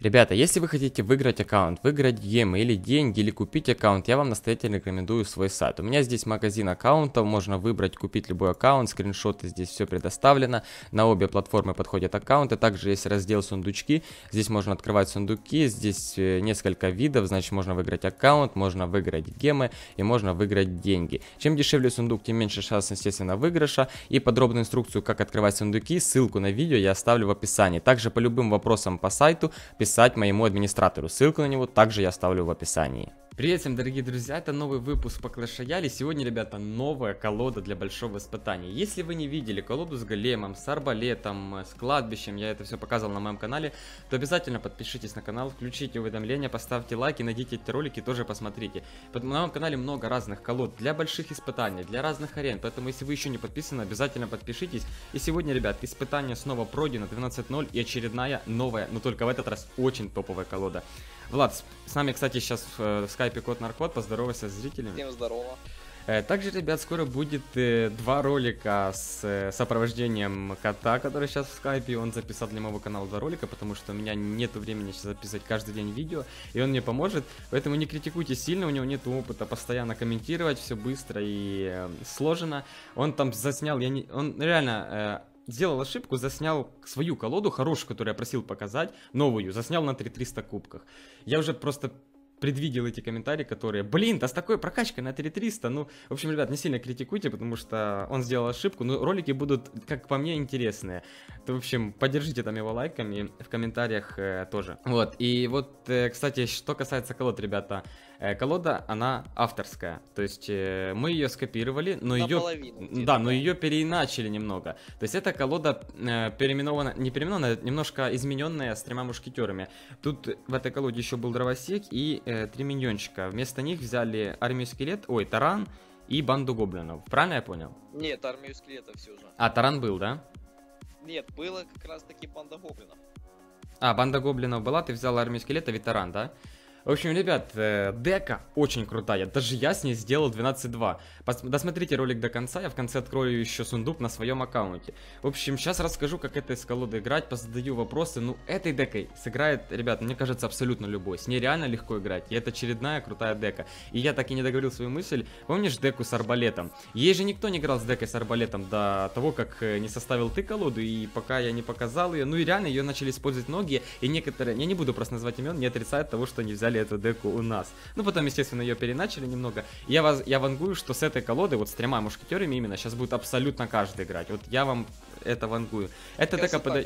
Ребята, если вы хотите выиграть аккаунт, выиграть гемы или деньги, или купить аккаунт, я вам настоятельно рекомендую свой сайт. У меня здесь магазин аккаунтов, можно выбрать, купить любой аккаунт, скриншоты здесь все предоставлено. На обе платформы подходят аккаунты, также есть раздел сундучки, здесь можно открывать сундуки, здесь э, несколько видов, значит можно выиграть аккаунт, можно выиграть гемы и можно выиграть деньги. Чем дешевле сундук, тем меньше шанс, естественно, выигрыша. И подробную инструкцию, как открывать сундуки, ссылку на видео я оставлю в описании. Также по любым вопросам по сайту писать писать моему администратору. Ссылку на него также я оставлю в описании. Привет всем, дорогие друзья, это новый выпуск по Clash Royale. Сегодня, ребята, новая колода для большого испытания. Если вы не видели колоду с големом, с арбалетом, с кладбищем, я это все показывал на моем канале, то обязательно подпишитесь на канал, включите уведомления, поставьте лайки, найдите эти ролики, тоже посмотрите. На моем канале много разных колод для больших испытаний, для разных арен, поэтому если вы еще не подписаны, обязательно подпишитесь. И сегодня, ребят, испытание снова пройдено 12.0 и очередная новая, но только в этот раз очень топовая колода. Влад, с нами, кстати, сейчас в, в скайпе Кот Наркот, поздоровайся с зрителями. Всем здорово. Э, также, ребят, скоро будет э, два ролика с э, сопровождением кота, который сейчас в скайпе. Он записал для моего канала два ролика, потому что у меня нет времени сейчас записывать каждый день видео, и он мне поможет. Поэтому не критикуйте сильно, у него нет опыта постоянно комментировать, все быстро и э, сложено. Он там заснял, я не, он реально... Э, сделал ошибку, заснял свою колоду, хорошую, которую я просил показать, новую, заснял на 3300 кубках. Я уже просто предвидел эти комментарии, которые, блин, да с такой прокачкой на 3300, ну, в общем, ребят, не сильно критикуйте, потому что он сделал ошибку, но ролики будут, как по мне, интересные. То, в общем, поддержите там его лайками, в комментариях э, тоже. Вот, и вот, э, кстати, что касается колод, ребята, колода, она авторская. То есть э, мы ее скопировали, но ее... Да, но ее переиначили немного. То есть эта колода э, переименована, не переименована, а немножко измененная с тремя мушкетерами. Тут в этой колоде еще был дровосек и э, три миньончика. Вместо них взяли армию скелет, ой, таран и банду гоблинов. Правильно я понял? Нет, армию скелета все же. А, таран был, да? Нет, было как раз таки банда гоблинов. А, банда гоблинов была, ты взял армию скелета, ветеран, да? В общем, ребят, э, дека очень крутая. Даже я с ней сделал 12.2. Досмотрите ролик до конца, я в конце открою еще сундук на своем аккаунте. В общем, сейчас расскажу, как этой с колодой играть, позадаю вопросы. Ну, этой декой сыграет, ребят, мне кажется, абсолютно любой. С ней реально легко играть. И это очередная крутая дека. И я так и не договорил свою мысль. Помнишь деку с арбалетом? Ей же никто не играл с декой с арбалетом до того, как э, не составил ты колоду, и пока я не показал ее. Ну и реально ее начали использовать многие, и некоторые, я не буду просто назвать имен, не отрицают того, что взяли взяли эту деку у нас. Ну, потом, естественно, ее переначали немного. Я, вас, я вангую, что с этой колоды, вот с тремя мушкетерами именно, сейчас будет абсолютно каждый играть. Вот я вам это вангую. Эта дека, пода...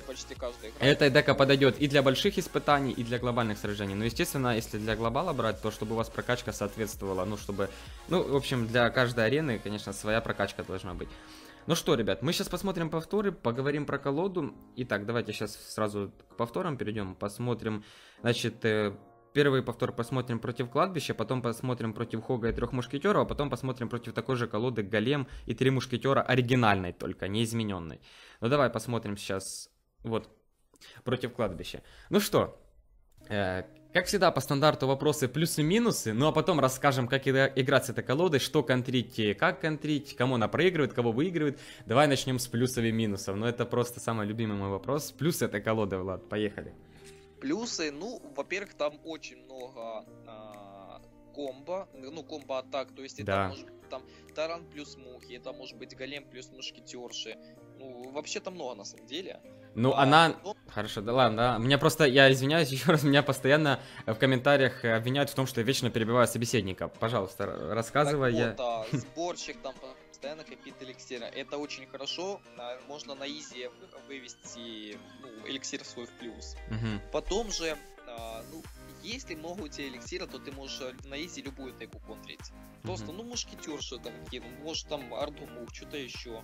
Эта дека подойдет и для больших испытаний, и для глобальных сражений. Но, естественно, если для глобала брать, то чтобы у вас прокачка соответствовала, ну, чтобы... Ну, в общем, для каждой арены, конечно, своя прокачка должна быть. Ну что, ребят, мы сейчас посмотрим повторы, поговорим про колоду. Итак, давайте сейчас сразу к повторам перейдем, посмотрим, значит, э, первый повтор посмотрим против кладбища, потом посмотрим против Хога и трех мушкетеров, а потом посмотрим против такой же колоды Голем и три мушкетера оригинальной только, не измененной. Ну давай посмотрим сейчас, вот, против кладбища. Ну что, э, как всегда, по стандарту вопросы плюсы-минусы, ну а потом расскажем, как играть с этой колодой, что контрить, как контрить, кому она проигрывает, кого выигрывает. Давай начнем с плюсов и минусов, ну это просто самый любимый мой вопрос. Плюсы этой колоды, Влад, поехали. Плюсы, ну, во-первых, там очень много а, комбо, ну, комбо-атак, то есть это да. может быть там таран плюс мухи, это может быть голем плюс мушкетерши, ну, вообще-то много на самом деле. Ну, а, она... Но... Хорошо, да ладно, да. Меня просто, я извиняюсь еще раз, меня постоянно в комментариях обвиняют в том, что я вечно перебиваю собеседника. Пожалуйста, рассказывай так вот, я... А, сборщик там постоянно копит эликсира. Это очень хорошо, можно на изи вывести ну, эликсир свой в плюс. Угу. Потом же, а, ну, если много у тебя эликсира, то ты можешь э, на изи любую тайку контрить. Просто, mm-hmm. ну, мушкетер что там кинул, может там орду мух, что-то еще.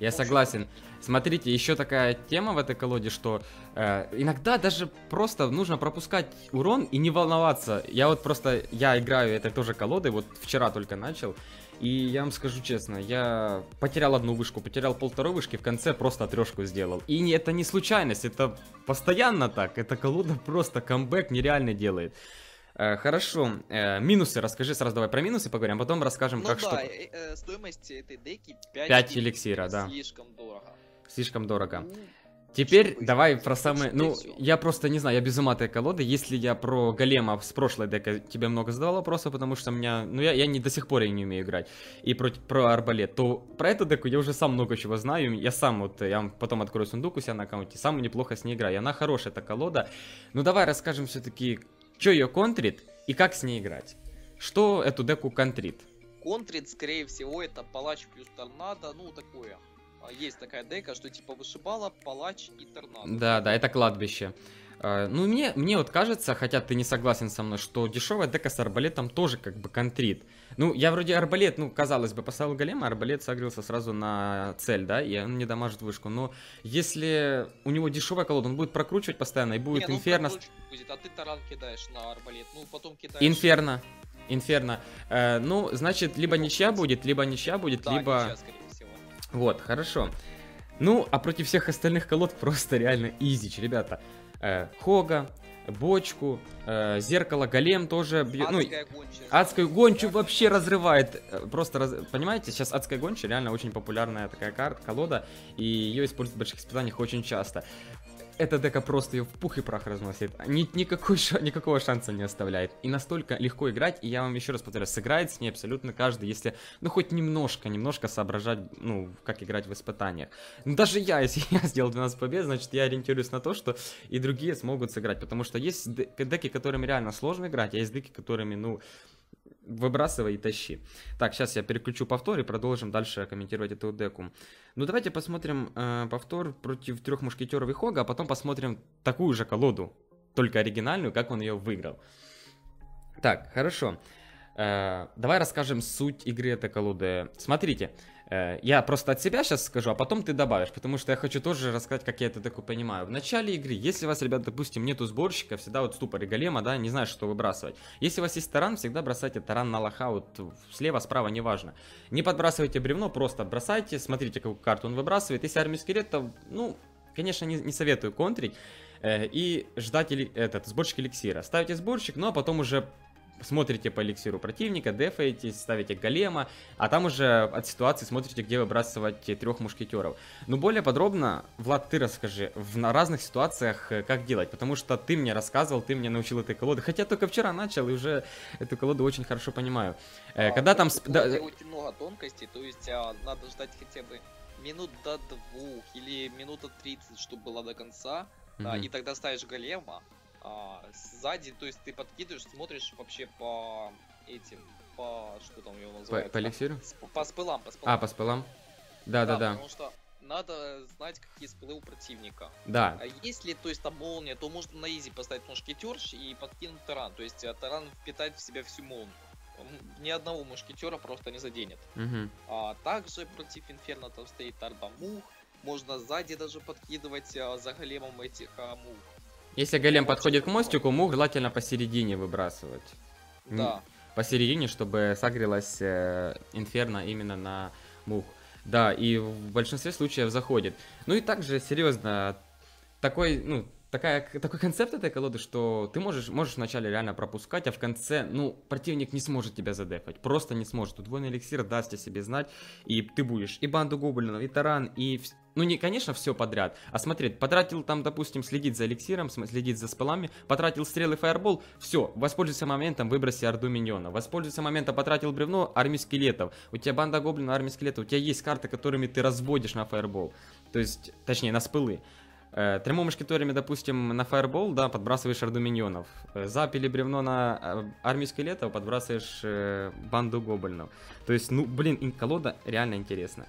Я согласен. Смотрите, еще такая тема в этой колоде, что э, иногда даже просто нужно пропускать урон и не волноваться. Я вот просто, я играю этой тоже колодой, вот вчера только начал, и я вам скажу честно, я потерял одну вышку, потерял полторы вышки, в конце просто трешку сделал. И это не случайность, это постоянно так. Эта колода просто камбэк нереально делает. Э, хорошо, э, минусы, расскажи сразу давай про минусы поговорим, а потом расскажем, ну как да, что... Э, э, стоимость этой деки 5, 5 эликсира, да. Слишком дорого. Слишком дорого. Теперь давай про самые... Ну, я просто не знаю, я без ума этой колоды. Если я про голема с прошлой дека тебе много задавал вопросов, потому что у меня... Ну, я, я не до сих пор я не умею играть. И про, про арбалет. То про эту деку я уже сам много чего знаю. Я сам вот... Я потом открою сундук у себя на аккаунте. Сам неплохо с ней играю. Она хорошая, эта колода. Ну, давай расскажем все-таки, что ее контрит и как с ней играть. Что эту деку контрит? Контрит, скорее всего, это палач плюс торнадо. Ну, такое а, есть такая дека, что типа вышибала, палач и торнадо. Да, да, это кладбище. Uh, ну, мне, мне вот кажется, хотя ты не согласен со мной, что дешевая дека с арбалетом тоже как бы контрит. Ну, я вроде арбалет, ну, казалось бы, поставил голема, арбалет согрелся сразу на цель, да, и он не дамажит вышку. Но если у него дешевая колода, он будет прокручивать постоянно, и будет не, ну, инферно... будет, а ты таран кидаешь на арбалет, ну, потом кидаешь... Инферно. Инферно. Uh, ну, значит, либо ничья будет, либо ничья будет, да, либо... Ничья, вот, хорошо. Ну, а против всех остальных колод просто реально изич, ребята. Э, Хога, бочку, э, зеркало, голем тоже бьет. Ну, адскую гончу вообще разрывает. Э, просто, раз... понимаете, сейчас адская гонча реально очень популярная такая карта, колода, и ее используют в больших испытаниях очень часто эта дека просто ее в пух и прах разносит. Ни, никакой, никакого шанса не оставляет. И настолько легко играть, и я вам еще раз повторяю, сыграет с ней абсолютно каждый, если, ну, хоть немножко, немножко соображать, ну, как играть в испытаниях. Ну, даже я, если я сделал 12 побед, значит, я ориентируюсь на то, что и другие смогут сыграть, потому что есть деки, которыми реально сложно играть, а есть деки, которыми, ну, выбрасывай и тащи. Так, сейчас я переключу повтор и продолжим дальше комментировать эту деку. Ну, давайте посмотрим э, повтор против трех мушкетеров и Хога, а потом посмотрим такую же колоду, только оригинальную, как он ее выиграл. Так, хорошо. Э, давай расскажем суть игры этой колоды. Смотрите, Э, я просто от себя сейчас скажу, а потом ты добавишь, потому что я хочу тоже рассказать, как я это такое понимаю. В начале игры, если у вас, ребят, допустим, нету сборщика, всегда вот ступор и голема, да, не знаешь, что выбрасывать. Если у вас есть таран, всегда бросайте таран на лоха, вот слева, справа, неважно. Не подбрасывайте бревно, просто бросайте, смотрите, какую карту он выбрасывает. Если армия скелетов, ну, конечно, не, не советую контрить э, и ждать или, этот, сборщик эликсира. Ставите сборщик, ну а потом уже смотрите по эликсиру противника, дефаете, ставите голема, а там уже от ситуации смотрите, где выбрасывать трех мушкетеров. Но более подробно, Влад, ты расскажи, в разных ситуациях э, как делать, потому что ты мне рассказывал, ты мне научил этой колоды, хотя только вчера начал и уже эту колоду очень хорошо понимаю. Э, а, Когда там... Да... Очень много тонкостей, то есть а, надо ждать хотя бы минут до двух или минута 30, чтобы было до конца, mm-hmm. а, и тогда ставишь голема, а, сзади, то есть ты подкидываешь, смотришь вообще по этим, по что там его называют? По, по эликсиру? По, по спылам, по спылам. А, по спылам? Да, да, да. Потому что надо знать, какие спылы у противника. Да. А если, то есть там молния, то можно на изи поставить мушкетерш и подкинуть таран. То есть а, таран впитает в себя всю молнию. Ни одного мушкетера просто не заденет. Угу. А также против инферно там стоит арбамух. Можно сзади даже подкидывать а, за големом этих а, мух. Если голем подходит к мостику, мух желательно посередине выбрасывать. Да. Посередине, чтобы согрелась э, инферно именно на мух. Да, и в большинстве случаев заходит. Ну и также, серьезно, такой, ну, такая, такой концепт этой колоды, что ты можешь, можешь вначале реально пропускать, а в конце, ну, противник не сможет тебя задефать. Просто не сможет. Тут двойный эликсир даст о себе знать, и ты будешь и банду гоблинов, и таран, и... Ну, не, конечно, все подряд. А смотри, потратил там, допустим, следить за эликсиром, следить за спалами, потратил стрелы фаербол, все, воспользуйся моментом, выброси орду миньона. Воспользуйся моментом, потратил бревно, армию скелетов. У тебя банда гоблинов, армия скелетов, у тебя есть карты, которыми ты разводишь на фаербол. То есть, точнее, на спылы. Э, тремя мушкетерами, допустим, на фаербол, да, подбрасываешь орду миньонов. Э, запили бревно на э, армию скелетов, подбрасываешь банду гоблинов. То есть, ну, блин, колода реально интересная.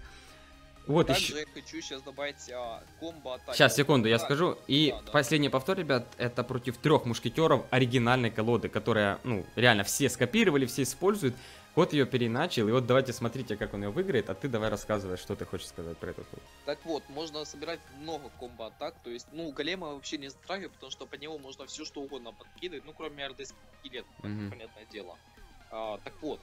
Вот Также еще. хочу сейчас добавить а, комбо атаки. Сейчас, секунду, я скажу. И да, последний да. повтор, ребят, это против трех мушкетеров оригинальной колоды, которая, ну, реально все скопировали, все используют. Вот ее переначал, и вот давайте смотрите, как он ее выиграет, а ты давай рассказывай, что ты хочешь сказать про этот ход. Так вот, можно собирать много комбо-атак, то есть, ну, голема вообще не затрагивай, потому что по нему можно все что угодно подкидывать, ну, кроме орды скелет, mm-hmm. понятное дело. А, так вот,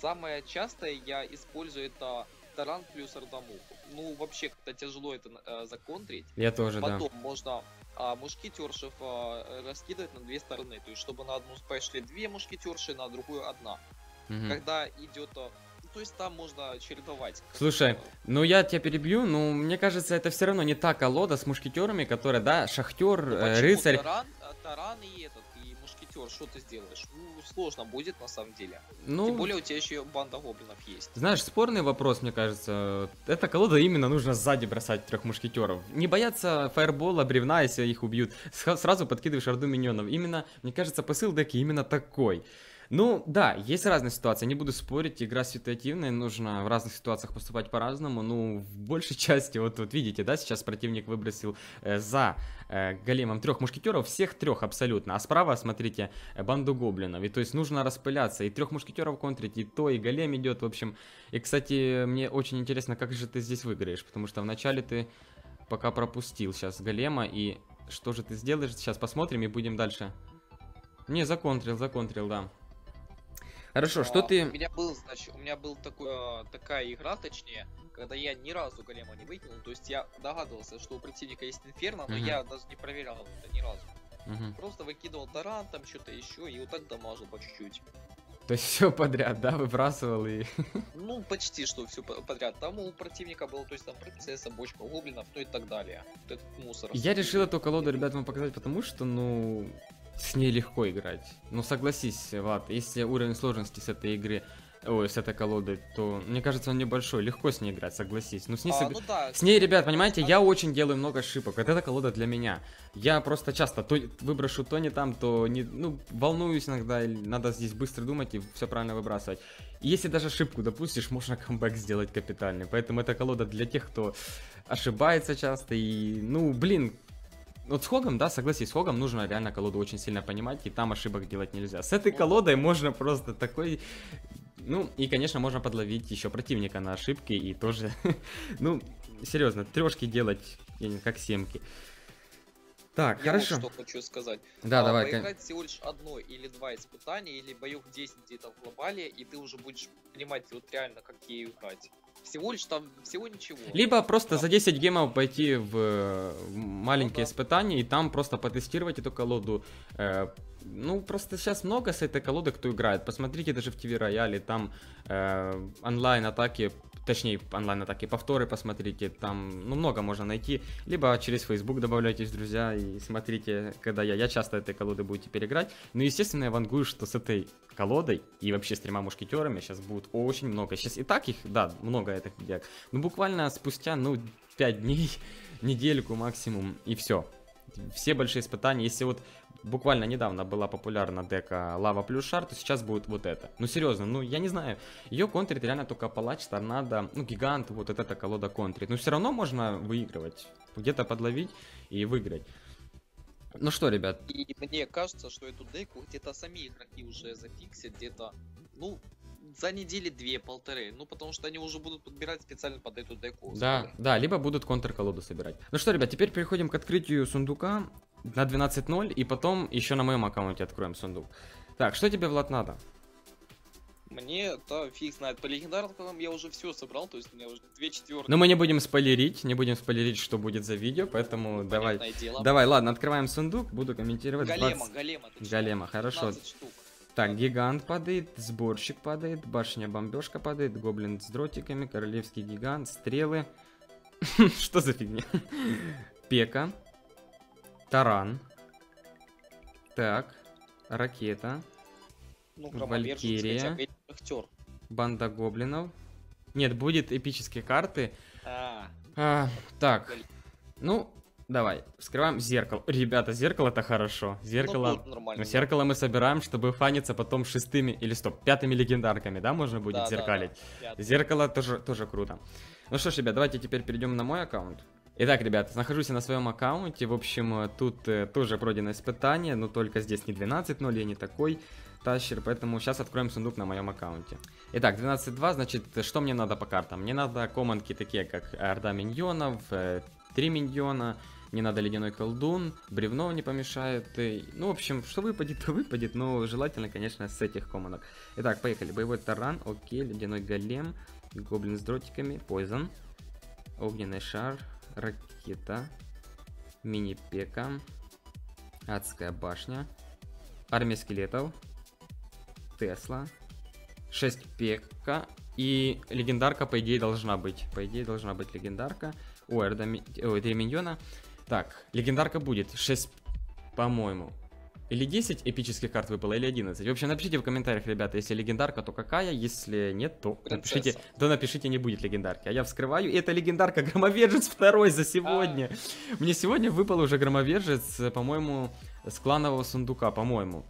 самое частое я использую это таран плюс ордамух. Ну, вообще, как-то тяжело это э, законтрить. Я тоже, Потом да. Потом можно а, мушкетершев а, раскидывать на две стороны. То есть, чтобы на одну пошли две мушкетерши, на другую одна. Угу. Когда идет... А, то есть там можно чередовать. Слушай, ну я тебя перебью, но мне кажется, это все равно не та колода с мушкетерами, которая, да, шахтер, ну, э, рыцарь. Таран, а, таран и этот, и мушкетер, что ты сделаешь? Ну, сложно будет на самом деле. Ну, Тем более у тебя еще банда гоблинов есть. Знаешь, спорный вопрос, мне кажется. Эта колода именно нужно сзади бросать трех мушкетеров. Не бояться фаербола, бревна, если их убьют. Сразу подкидываешь орду миньонов. Именно, мне кажется, посыл деки именно такой. Ну, да, есть разные ситуации, не буду спорить, игра ситуативная, нужно в разных ситуациях поступать по-разному, ну, в большей части, вот, вот видите, да, сейчас противник выбросил э, за э, големом трех мушкетеров, всех трех абсолютно, а справа, смотрите, э, банду гоблинов, и то есть нужно распыляться, и трех мушкетеров контрить, и то, и голем идет, в общем, и, кстати, мне очень интересно, как же ты здесь выиграешь, потому что вначале ты пока пропустил сейчас голема, и что же ты сделаешь, сейчас посмотрим и будем дальше. Не, законтрил, законтрил, да. Хорошо, что ты... У меня был, значит, у меня был такой, э, такая игра, точнее, когда я ни разу голема не выкинул, то есть я догадывался, что у противника есть инферно, но я даже не проверял это ни разу. Просто выкидывал таран, там что-то еще, и вот так дамажил по чуть-чуть. То есть все подряд, да, выбрасывал и... Ну, почти что все подряд. Там у противника было, то есть там принцесса, бочка гоблинов, ну и так далее. Вот этот мусор. Я решил эту колоду, ребят, вам показать, потому что, ну, с ней легко играть. Ну согласись, Влад, если уровень сложности с этой игры Ой, с этой колодой, то мне кажется, он небольшой, легко с ней играть, согласись. Ну с ней, а, сог... ну, да. с ней, ребят, понимаете, я очень делаю много ошибок. Вот эта колода для меня. Я просто часто то выброшу то не там, то не, ну волнуюсь иногда, надо здесь быстро думать и все правильно выбрасывать. И если даже ошибку допустишь, можно камбэк сделать капитальный. Поэтому эта колода для тех, кто ошибается часто и, ну, блин, вот с Хогом, да, согласись, с Хогом нужно реально колоду очень сильно понимать, и там ошибок делать нельзя. С этой колодой можно просто такой... Ну, и, конечно, можно подловить еще противника на ошибки, и тоже... ну, серьезно, трешки делать, как семки. Так, я хорошо. Вот что хочу сказать. Да, а, давай. Поиграть всего лишь одно или два испытания, или боев 10 где-то в глобале, и ты уже будешь понимать вот реально, как ей играть. Всего лишь там, всего ничего. Либо просто да. за 10 гемов пойти в маленькие ну, да. испытания и там просто потестировать эту колоду. Э, ну, просто сейчас много с этой колоды, кто играет. Посмотрите даже в ТВ Рояле, там э, онлайн-атаки точнее онлайн-атаки, повторы посмотрите, там, ну, много можно найти, либо через Facebook добавляйтесь, друзья, и смотрите, когда я, я часто этой колоды буду теперь играть, ну, естественно, я вангую, что с этой колодой и вообще с тремя мушкетерами сейчас будет очень много, сейчас и так их, да, много этих дек, но буквально спустя, ну, 5 дней, недельку максимум, и все, все большие испытания, если вот буквально недавно была популярна дека Лава плюс Шар, то сейчас будет вот это. Ну серьезно, ну я не знаю, ее контрит реально только Палач, Торнадо, ну Гигант, вот эта колода контрит. Но все равно можно выигрывать, где-то подловить и выиграть. Ну что, ребят? И мне кажется, что эту деку где-то сами игроки уже зафиксят, где-то, ну, за недели две-полторы. Ну, потому что они уже будут подбирать специально под эту деку. Да, да, либо будут контр-колоду собирать. Ну что, ребят, теперь переходим к открытию сундука на 12.0, и потом еще на моем аккаунте откроем сундук. Так, что тебе, Влад, надо? Мне, да, фиг знает. По легендарным я уже все собрал, то есть у меня уже две четвертые. Но мы не будем спойлерить, не будем спойлерить, что будет за видео, поэтому ну, давай. Дело. Давай, ладно, открываем сундук, буду комментировать. Голема, 20... голема. Голема, хорошо. Штук. Так, гигант падает, сборщик падает, башня бомбежка падает, гоблин с дротиками, королевский гигант, стрелы. Что за фигня? Пека. Таран. Так. Ракета. Ну, Валькирия. Банда гоблинов. Нет, будет эпические карты. А, а так. Ну, Давай, вскрываем зеркало. Ребята, зеркало это хорошо. Зеркало. Ну, зеркало мы собираем, чтобы фаниться потом шестыми или стоп, пятыми легендарками, да, можно будет да, зеркалить. Да, да. Зеркало тоже, тоже круто. Ну что ж, ребят, давайте теперь перейдем на мой аккаунт. Итак, ребят, нахожусь я на своем аккаунте. В общем, тут э, тоже пройдено испытание, но только здесь не 12.0, я не такой тащер, поэтому сейчас откроем сундук на моем аккаунте. Итак, 12.2, значит, что мне надо по картам? Мне надо командки такие, как Орда Миньонов, э, 3 Миньона, не надо ледяной колдун, бревно не помешает. И, ну, в общем, что выпадет, то выпадет, но желательно, конечно, с этих команок. Итак, поехали. Боевой таран, окей, ледяной голем, гоблин с дротиками, поизон, огненный шар, ракета, мини-пека, адская башня, армия скелетов, Тесла, 6 пека, И легендарка, по идее, должна быть. По идее, должна быть легендарка. О, это, О, это миньона. Так, легендарка будет. 6, по-моему. Или 10 эпических карт выпало, или 11. В общем, напишите в комментариях, ребята, если легендарка, то какая, если нет, то напишите, то напишите, не будет легендарки. А я вскрываю, и это легендарка Громовержец второй за сегодня. А. Мне сегодня выпал уже Громовержец, по-моему, с кланового сундука, по-моему.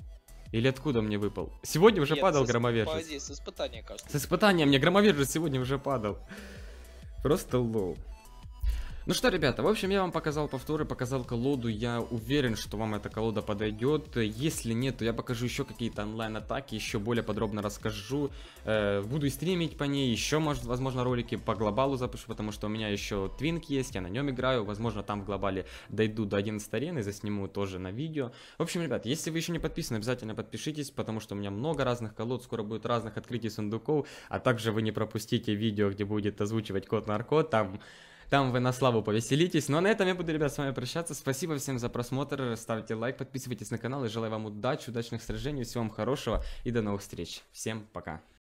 Или откуда мне выпал? Сегодня уже Нет, падал с, громовержец. с испытания, кажется. С испытания мне громовержец сегодня уже падал. Просто лоу. Ну что, ребята, в общем, я вам показал повторы, показал колоду. Я уверен, что вам эта колода подойдет. Если нет, то я покажу еще какие-то онлайн-атаки, еще более подробно расскажу. Э, буду стримить по ней, еще, может, возможно, ролики по глобалу запишу, потому что у меня еще твинк есть, я на нем играю. Возможно, там в глобале дойду до 11 арены, засниму тоже на видео. В общем, ребят, если вы еще не подписаны, обязательно подпишитесь, потому что у меня много разных колод, скоро будет разных открытий сундуков, а также вы не пропустите видео, где будет озвучивать код наркот, там там вы на славу повеселитесь. Ну а на этом я буду, ребят, с вами прощаться. Спасибо всем за просмотр. Ставьте лайк, подписывайтесь на канал. И желаю вам удачи, удачных сражений. Всего вам хорошего и до новых встреч. Всем пока.